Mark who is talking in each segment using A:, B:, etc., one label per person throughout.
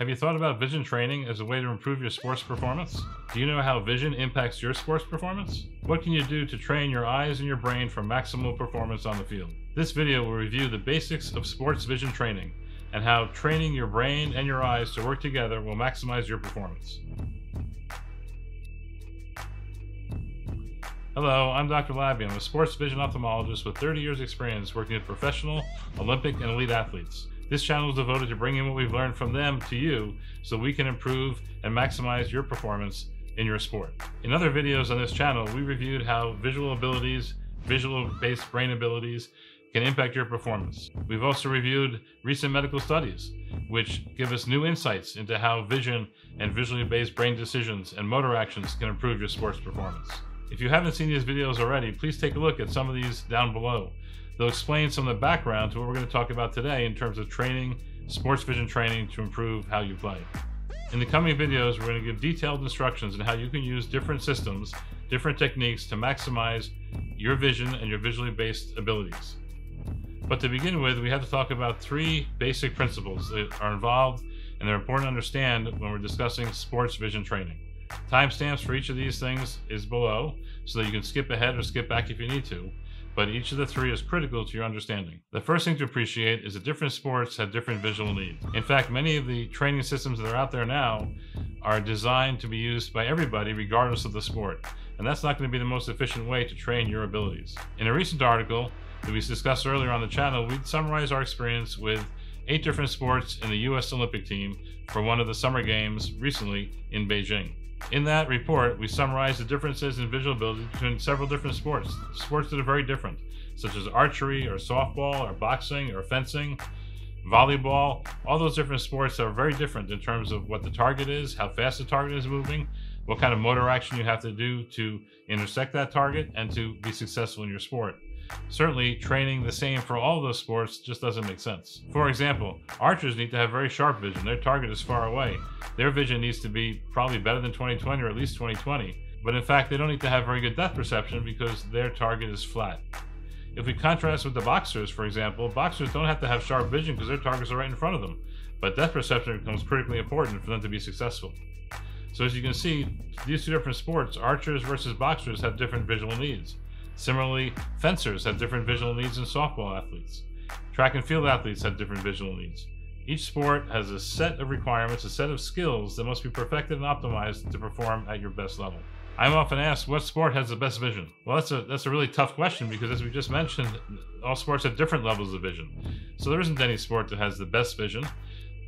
A: Have you thought about vision training as a way to improve your sports performance? Do you know how vision impacts your sports performance? What can you do to train your eyes and your brain for maximal performance on the field? This video will review the basics of sports vision training and how training your brain and your eyes to work together will maximize your performance. Hello, I'm Dr. Laby. I'm a sports vision ophthalmologist with 30 years experience working with professional, Olympic, and elite athletes. This channel is devoted to bringing what we've learned from them to you so we can improve and maximize your performance in your sport. In other videos on this channel, we reviewed how visual abilities, visual-based brain abilities, can impact your performance. We've also reviewed recent medical studies, which give us new insights into how vision and visually based brain decisions and motor actions can improve your sports performance. If you haven't seen these videos already, please take a look at some of these down below. They'll explain some of the background to what we're going to talk about today in terms of training, sports vision training to improve how you play. In the coming videos, we're going to give detailed instructions on how you can use different systems, different techniques to maximize your vision and your visually based abilities. But to begin with, we have to talk about three basic principles that are involved and they're important to understand when we're discussing sports vision training. Timestamps for each of these things is below so that you can skip ahead or skip back if you need to but each of the three is critical to your understanding. The first thing to appreciate is that different sports have different visual needs. In fact, many of the training systems that are out there now are designed to be used by everybody regardless of the sport, and that's not going to be the most efficient way to train your abilities. In a recent article that we discussed earlier on the channel, we summarized our experience with eight different sports in the U.S. Olympic team for one of the summer games recently in Beijing. In that report, we summarize the differences in visual ability between several different sports, sports that are very different, such as archery or softball or boxing or fencing, volleyball, all those different sports are very different in terms of what the target is, how fast the target is moving, what kind of motor action you have to do to intersect that target and to be successful in your sport. Certainly, training the same for all those sports just doesn't make sense. For example, archers need to have very sharp vision. Their target is far away. Their vision needs to be probably better than 2020 or at least 2020. But in fact, they don't need to have very good depth perception because their target is flat. If we contrast with the boxers, for example, boxers don't have to have sharp vision because their targets are right in front of them. But depth perception becomes critically important for them to be successful. So as you can see, these two different sports, archers versus boxers, have different visual needs. Similarly, fencers have different visual needs than softball athletes. Track and field athletes have different visual needs. Each sport has a set of requirements, a set of skills that must be perfected and optimized to perform at your best level. I'm often asked, what sport has the best vision? Well, that's a that's a really tough question because, as we just mentioned, all sports have different levels of vision. So there isn't any sport that has the best vision.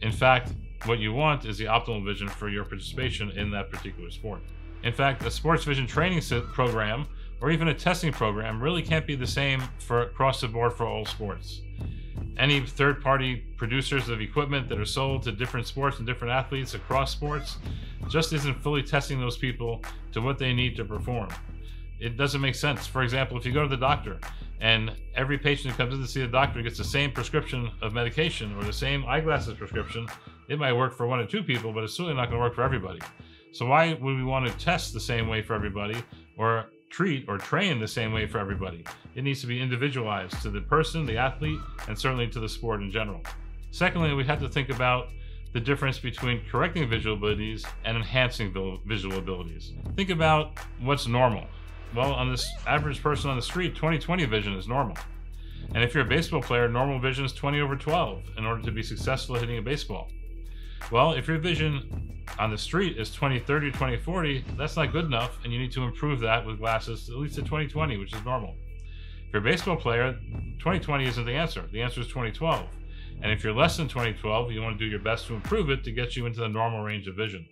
A: In fact, what you want is the optimal vision for your participation in that particular sport. In fact, a sports vision training program or even a testing program really can't be the same for across the board for all sports. Any third party producers of equipment that are sold to different sports and different athletes across sports just isn't fully testing those people to what they need to perform. It doesn't make sense. For example, if you go to the doctor and every patient who comes in to see the doctor gets the same prescription of medication or the same eyeglasses prescription, it might work for one or two people, but it's certainly not going to work for everybody. So why would we want to test the same way for everybody or treat or train the same way for everybody. It needs to be individualized to the person, the athlete, and certainly to the sport in general. Secondly, we have to think about the difference between correcting visual abilities and enhancing visual abilities. Think about what's normal. Well, on this average person on the street, 20/20 vision is normal. And if you're a baseball player, normal vision is 20 over 12 in order to be successful hitting a baseball. Well, if your vision on the street is 2030 2040, that's not good enough, and you need to improve that with glasses at least to 2020, which is normal. If you're a baseball player, 2020 isn't the answer. The answer is 2012. And if you're less than 2012, you want to do your best to improve it to get you into the normal range of vision.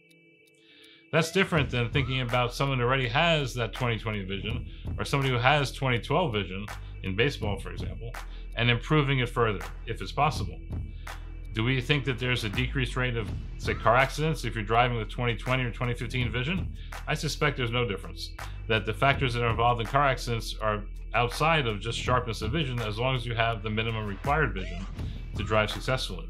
A: That's different than thinking about someone who already has that 2020 vision or somebody who has 2012 vision in baseball, for example, and improving it further if it's possible. Do we think that there's a decreased rate of, say, car accidents if you're driving with 2020 or 2015 vision? I suspect there's no difference. That the factors that are involved in car accidents are outside of just sharpness of vision as long as you have the minimum required vision to drive successfully.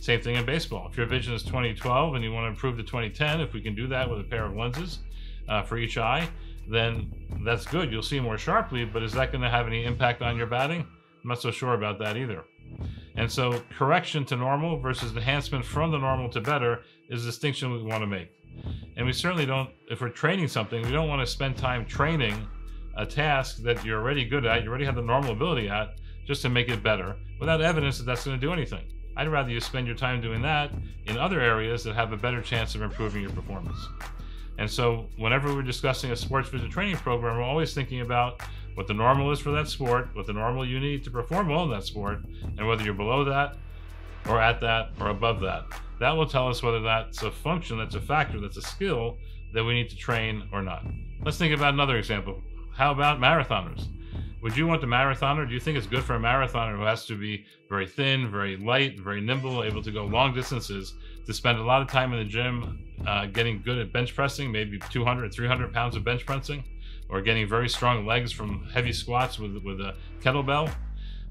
A: Same thing in baseball. If your vision is 2012 and you want to improve to 2010, if we can do that with a pair of lenses uh, for each eye, then that's good. You'll see more sharply, but is that going to have any impact on your batting? I'm not so sure about that either. And so correction to normal versus enhancement from the normal to better is a distinction we want to make. And we certainly don't, if we're training something, we don't want to spend time training a task that you're already good at, you already have the normal ability at, just to make it better without evidence that that's going to do anything. I'd rather you spend your time doing that in other areas that have a better chance of improving your performance. And so, whenever we're discussing a sports vision training program, we're always thinking about what the normal is for that sport, what the normal you need to perform well in that sport, and whether you're below that, or at that, or above that. That will tell us whether that's a function, that's a factor, that's a skill that we need to train or not. Let's think about another example. How about marathoners? Would you want a marathoner? Do you think it's good for a marathoner who has to be very thin, very light, very nimble, able to go long distances, to spend a lot of time in the gym uh, getting good at bench pressing, maybe 200, 300 pounds of bench pressing, or getting very strong legs from heavy squats with, with a kettlebell?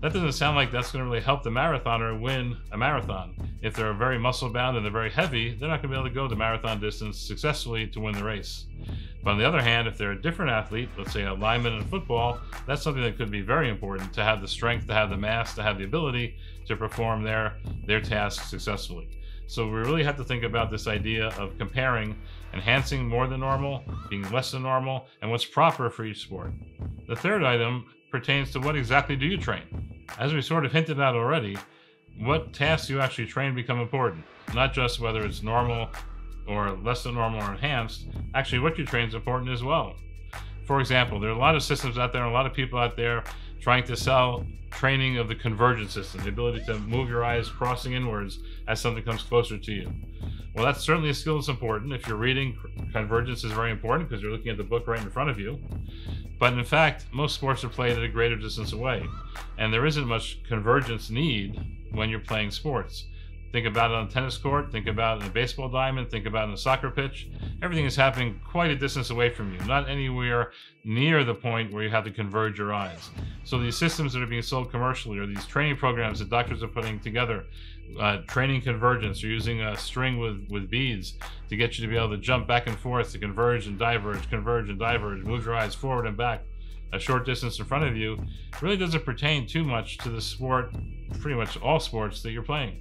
A: That doesn't sound like that's going to really help the marathoner win a marathon. If they're very muscle bound and they're very heavy, they're not going to be able to go the marathon distance successfully to win the race. But on the other hand, if they're a different athlete, let's say a lineman in football, that's something that could be very important to have the strength, to have the mass, to have the ability to perform their, their task successfully. So we really have to think about this idea of comparing enhancing more than normal, being less than normal, and what's proper for each sport. The third item pertains to what exactly do you train? As we sort of hinted at already, what tasks you actually train become important, not just whether it's normal or less than normal or enhanced. Actually, what you train is important as well. For example, there are a lot of systems out there, a lot of people out there trying to sell training of the convergence system, the ability to move your eyes crossing inwards as something comes closer to you. Well, that's certainly a skill that's important. If you're reading, convergence is very important because you're looking at the book right in front of you. But in fact, most sports are played at a greater distance away, and there isn't much convergence need when you're playing sports. Think about it on a tennis court, think about it in a baseball diamond, think about it in a soccer pitch. Everything is happening quite a distance away from you, not anywhere near the point where you have to converge your eyes. So these systems that are being sold commercially or these training programs that doctors are putting together, uh, training convergence, or using a string with, with beads to get you to be able to jump back and forth to converge and diverge, converge and diverge, move your eyes forward and back a short distance in front of you really doesn't pertain too much to the sport, pretty much all sports that you're playing.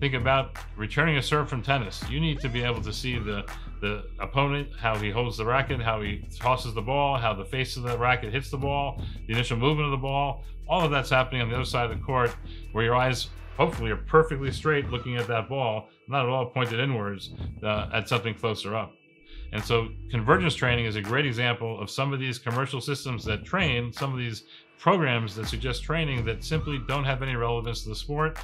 A: Think about returning a serve from tennis. You need to be able to see the the opponent, how he holds the racket, how he tosses the ball, how the face of the racket hits the ball, the initial movement of the ball. All of that's happening on the other side of the court, where your eyes hopefully are perfectly straight looking at that ball, not at all pointed inwards uh, at something closer up. And so convergence training is a great example of some of these commercial systems that train, some of these programs that suggest training that simply don't have any relevance to the sport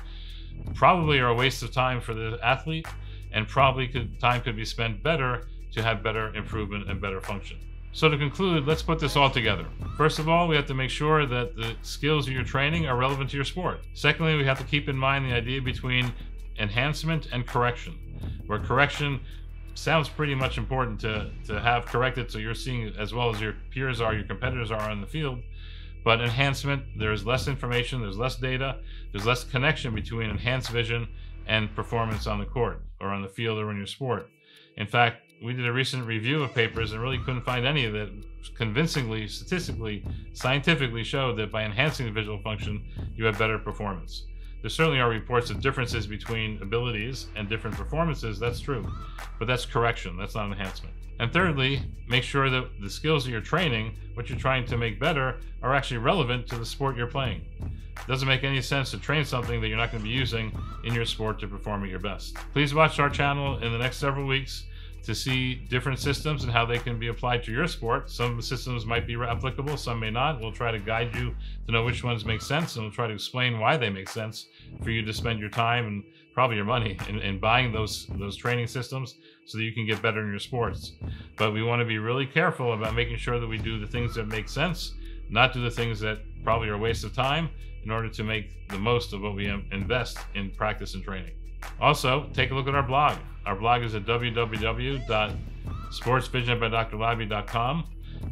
A: probably are a waste of time for the athlete and probably could, time could be spent better to have better improvement and better function. So to conclude, let's put this all together. First of all, we have to make sure that the skills of your training are relevant to your sport. Secondly, we have to keep in mind the idea between enhancement and correction, where correction sounds pretty much important to, to have corrected so you're seeing as well as your peers are, your competitors are on the field. But enhancement, there's less information, there's less data, there's less connection between enhanced vision and performance on the court or on the field or in your sport. In fact, we did a recent review of papers and really couldn't find any that convincingly, statistically, scientifically showed that by enhancing the visual function, you have better performance. There certainly are reports of differences between abilities and different performances, that's true, but that's correction, that's not enhancement. And thirdly, make sure that the skills that you're training, what you're trying to make better, are actually relevant to the sport you're playing. It doesn't make any sense to train something that you're not going to be using in your sport to perform at your best. Please watch our channel in the next several weeks to see different systems and how they can be applied to your sport. Some systems might be applicable, some may not. We'll try to guide you to know which ones make sense and we'll try to explain why they make sense for you to spend your time and probably your money in, in buying those those training systems so that you can get better in your sports. But we want to be really careful about making sure that we do the things that make sense, not do the things that probably are a waste of time in order to make the most of what we invest in practice and training. Also, take a look at our blog. Our blog is at www.sportsvisionbydrlaby.com.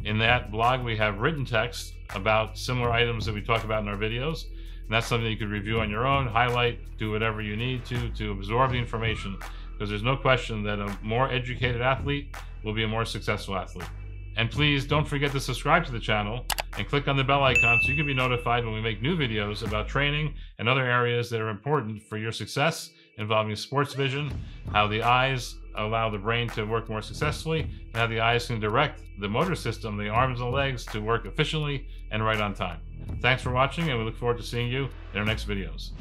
A: In that blog, we have written text about similar items that we talk about in our videos. And that's something you could review on your own, highlight, do whatever you need to to absorb the information. Because there's no question that a more educated athlete will be a more successful athlete. And please don't forget to subscribe to the channel and click on the bell icon so you can be notified when we make new videos about training and other areas that are important for your success involving sports vision, how the eyes allow the brain to work more successfully, and how the eyes can direct the motor system, the arms and legs, to work efficiently and right on time. Thanks for watching, and we look forward to seeing you in our next videos.